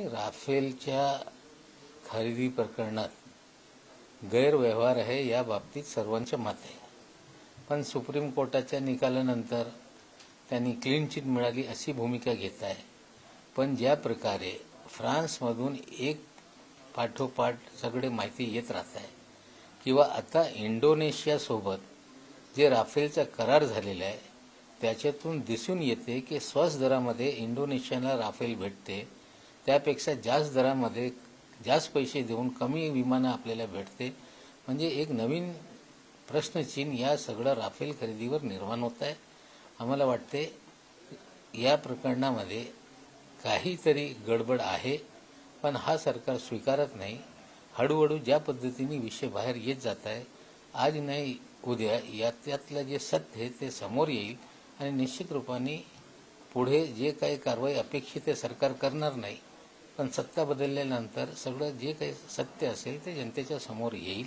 राफेलच्या खरेदी प्रकरणात गैरव्यवहार आहे या बाबतीत सर्वांचे मत आहे. पण सुप्रीम कोर्टाच्या निकालानंतर त्यांनी क्लीन चिट मिळाली अशी भूमिका घेत आहे. पण ज्या प्रकारे फ्रान्समधून एक पाठोपाठ सगळे माहिती येत राहत आहे किंवा आता इंडोनेशियासोबत जे राफेलचा करार झालेला आहे त्याच्यातून दिसून येते की स्वस्त दरामध्ये इंडोनेशियाला राफेल भेटते त्यापेक्षा जास्त दरामध्ये जास्त पैसे देऊन कमी विमानं आपल्याला भेटते. म्हणजे एक नवीन प्रश्नचिन्ह या सगळं राफेल खरेदीवर निर्माण होत आहे. आम्हाला वाटते या प्रकरणामध्ये काहीतरी गडबड आहे पण हा सरकार स्वीकारत नाही. हळूहळू ज्या पद्धतीने विषय बाहेर येत जात आहे आज नाही उद्या याच्यातलं जे सत्य आहे ते समोर येईल आणि निश्चित रूपाने पुढे जे काही कारवाई अपेक्षित आहे सरकार करणार नाही. पण सत्ता बदलल्यानंतर सगळं जे काही सत्य असेल ते जनतेच्या समोर येईल.